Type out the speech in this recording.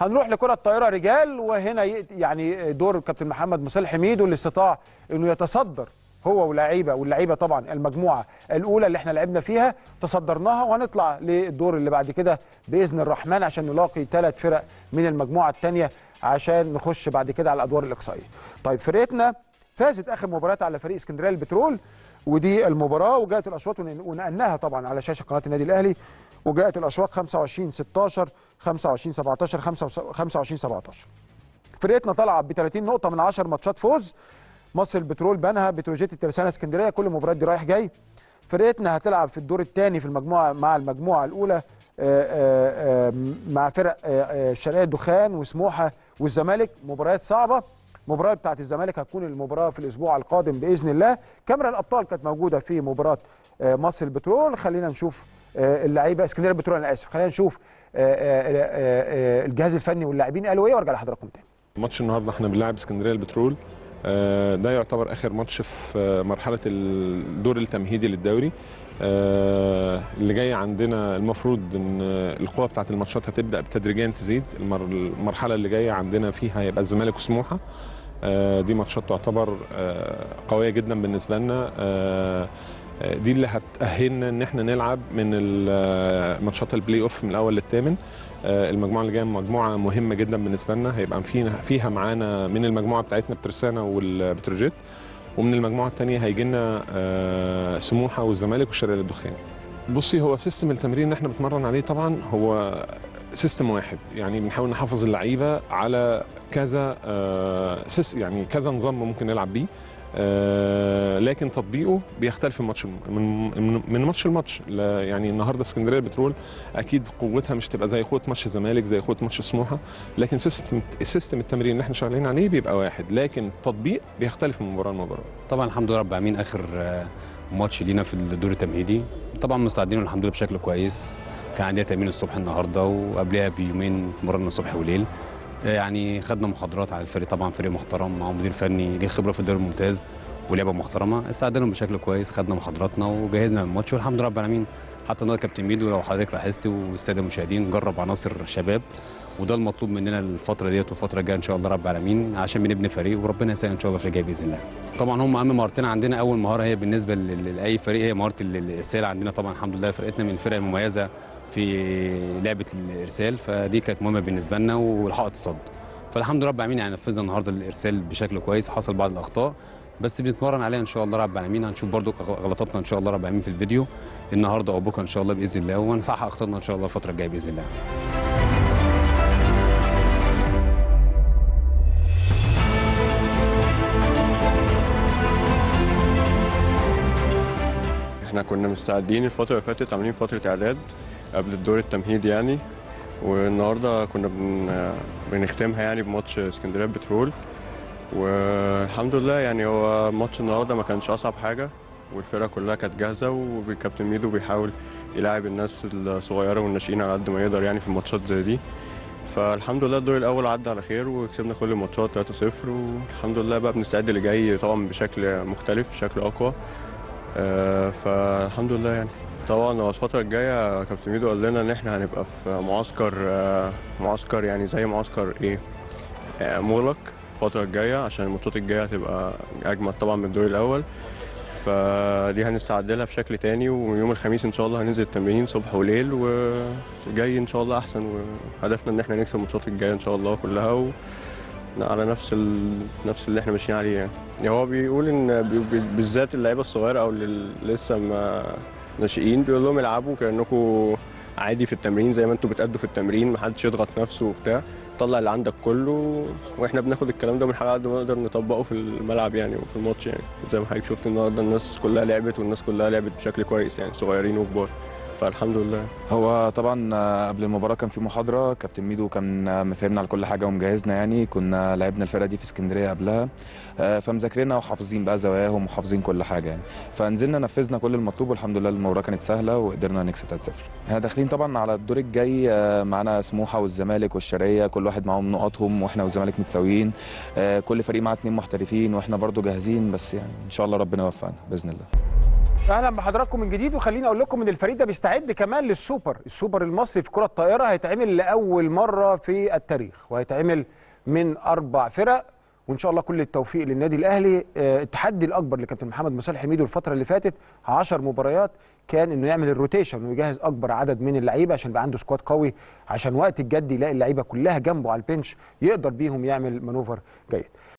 هنروح لكرة الطائرة رجال وهنا يعني دور كابتن محمد مصالح حميد واللي استطاع إنه يتصدر هو ولاعيبه واللعيبة طبعا المجموعة الأولى اللي إحنا لعبنا فيها تصدرناها وهنطلع للدور اللي بعد كده بإذن الرحمن عشان نلاقي ثلاث فرق من المجموعة الثانية عشان نخش بعد كده على الأدوار الإقصائية. طيب فرقتنا فازت آخر مباراة على فريق إسكندرية البترول ودي المباراة وجاءت الأشواط ون- ونقلناها طبعا على شاشة قناة النادي الأهلي وجاءت الأشواط 25 16 25 17 25 17 فرقتنا طالعة ب 30 نقطة من 10 ماتشات فوز. مصر البترول بنها بتروجيت الترسانه اسكندرية. كل المباريات دي رايح جاي. فرقتنا هتلعب في الدور الثاني في المجموعة مع المجموعة الأولى آه، آه، آه، مع فرق آه، آه، الشرقيه الدخان وسموحة والزمالك. مباريات صعبة. المباراه بتاعت الزمالك هتكون المباراة في الأسبوع القادم بإذن الله. كاميرا الأبطال كانت موجودة في مباراة مصر البترول. خلينا نشوف اللعيبة اسكندرية البترول أنا آسف. خلينا نشوف الجهاز الفني واللاعبين قالوا إيه؟ وأرجع لحضراتكم تاني. ماتش النهارده إحنا بنلعب اسكندرية البترول. آه، ده يعتبر آخر ماتش في آه، مرحلة الدور التمهيدي للدوري. آه، اللي جاي عندنا المفروض إن آه، القوة بتاعت الماتشات هتبدأ تدريجيا تزيد. المر- المرحلة اللي جاية عندنا فيها هيبقى الزمالك وسموحة. آه، دي ماتشات تعتبر آه، قوية جدا بالنسبة لنا. آه، آه، دي اللي هتأهلنا إن إحنا نلعب من ال- ماتشات ال play off من الأول للثامن آه، المجموعة اللي جاية مجموعة مهمة جدا بالنسبة لنا. هيبقى فينا فيها معانا من المجموعة بتاعتنا بترسانه والبتروجيت ومن المجموعة الثانية هيجي لنا آه، سموحة والزمالك والشرقية للدخان. بصي هو system التمرين اللي إحنا بنتمرن عليه طبعا هو system واحد. يعني بنحاول نحافظ اللعيبة على كذا آه، سيس يعني كذا نظام ممكن نلعب بيه. آه، لكن تطبيقه بيختلف من ماتش من من, ماتش لماتش. يعني النهارده اسكندرية البترول أكيد قوتها مش تبقى زي قوة ماتش الزمالك زي قوة ماتش سموحة لكن system system التمرين اللي إحنا شغالين عليه بيبقى واحد. لكن التطبيق بيختلف من مباراة لمباراة. طبعا الحمد لله رب العالمين آخر آه، ماتش لينا في الدور التمهيدي. طبعا مستعدين الحمد لله بشكل كويس. كان عندنا تمرين الصبح النهارده وقبلها بيومين مرنا الصبح وليل. آه، يعني خدنا محاضرات على الفريق طبعا فريق محترم مع مدير فني ليه خبرة في الدوري الممتاز ولعبة محترمة استعدنا بشكل كويس خدنا محاضراتنا وجهزنا للماتش والحمد لله رب العالمين. حتى النهارده كابتن ميدو لو حضرتك لاحظت والساده المشاهدين جرب عناصر شباب وده المطلوب مننا الفترة ديت والفترة الجاية إن شاء الله رب العالمين عشان بنبني فريق وربنا يسهل إن شاء الله في الجاي بإذن الله. طبعا هم أهم مهارتين عندنا أول مهارة هي بالنسبة لأي فريق هي مهارة ال- الإرسال عندنا. طبعا الحمد لله فرقتنا من الفرق المميزة في لعبة الإرسال فدي كانت مهمة بالنسبة لنا والحائط الصد. فالحمد لله رب العالمين يعني نفذنا النهارده الإرسال بشكل كويس حصل بعض الأخطاء بس بنتمرن عليها إن شاء الله رب العالمين. هنشوف برضو غلطاتنا إن شاء الله رب العالمين في الفيديو النهارده أو بكرة إن شاء الله بإذن الله ونصحح أخطائنا إن شاء الله الفترة الجاية بإذن الله. كنا مستعدين الفترة اللي فاتت عاملين فترة إعداد قبل الدور التمهيدي يعني. والنهاردة كنا بن... بنختمها يعني بماتش اسكندرية بترول. والحمد لله يعني هو ماتش النهاردة ما كانش أصعب حاجة والفرقة كلها كانت جاهزة وكابتن ميدو بيحاول يلاعب الناس الصغيرة والناشئين على قد ما يقدر يعني في الماتشات زي دي. فالحمد لله الدور الأول عدى على خير وكسبنا كل الماتشات 3-0 والحمد لله بقى بنستعد اللي جاي طبعا بشكل مختلف بشكل أقوى. آه، فالحمد لله يعني. طبعا هو الفترة الجاية كابتن ميدو قال لنا إن إحنا هنبقى في معسكر آه، معسكر يعني زي معسكر إيه؟ آه، مغلق الفترة الجاية عشان الماتشات الجاية هتبقى أجمد طبعا من الدور الأول. فدي هنستعد لها بشكل تاني ويوم الخميس إن شاء الله هننزل التمرين صبح وليل وجاي إن شاء الله أحسن وهدفنا إن إحنا نكسب الماتشات الجاية إن شاء الله كلها و... على نفس ال... نفس اللي إحنا ماشيين عليه يعني. يعني هو بيقول إن بالذات اللعيبة الصغيرة أو اللي لسه ما ناشئين بيقول لهم العبوا كانكم عادي في التمرين زي ما أنتوا بتأدوا في التمرين محدش يضغط نفسه وبتاع. طلع اللي عندك كله وإحنا بناخد الكلام ده من حاجة قد ما نقدر نطبقه في الملعب يعني وفي الماتش يعني. زي ما حضرتك شفت النهارده الناس كلها لعبت والناس كلها لعبت بشكل كويس يعني صغيرين وكبار. فالحمد لله. هو طبعا آه، قبل المباراة كان في محاضرة كابتن ميدو كان آه، مفهمنا على كل حاجة ومجهزنا يعني. كنا لعبنا الفرقة دي في اسكندرية قبلها آه، فمذاكرينها وحافظين بقى زواياهم وحافظين كل حاجة يعني. فنزلنا نفذنا كل المطلوب والحمد لله المباراة كانت سهلة وقدرنا نكسب 3-0 إحنا داخلين طبعا على الدور الجاي معانا سموحة والزمالك والشرقية كل واحد معاهم نقطهم وإحنا والزمالك متساويين. كل فريق معاه اتنين محترفين وإحنا برضو جاهزين بس يعني إن شاء الله ربنا يوفقنا بإذن الله. أهلا بحضراتكم من جديد وخليني أقول لكم إن الفريق ده بيستعد كمان للسوبر. السوبر المصري في كرة الطائرة هيتعمل لأول مرة في التاريخ وهيتعمل من أربع فرق وإن شاء الله كل التوفيق للنادي الأهلي. آه، التحدي الأكبر لكابتن محمد مصالح حميدو الفترة اللي فاتت 10 مباريات كان إنه يعمل ال rotation ويجهز أكبر عدد من اللعيبة عشان يبقى عنده squad قوي عشان وقت الجد يلاقي اللعيبة كلها جنبه على ال bench يقدر بيهم يعمل manoeuvre جيد.